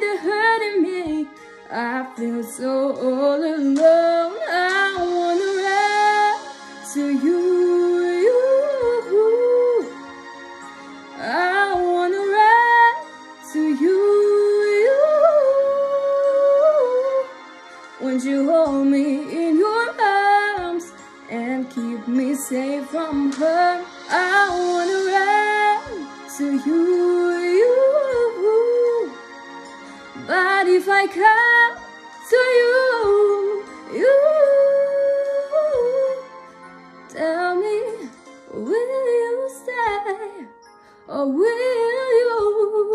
they're hurting me. I feel so all alone. I wanna run to you, you. I wanna run to you, you. Won't you hold me in your arms and keep me safe from harm? I wanna run to you. But if I come to you, you tell me, will you stay or will you?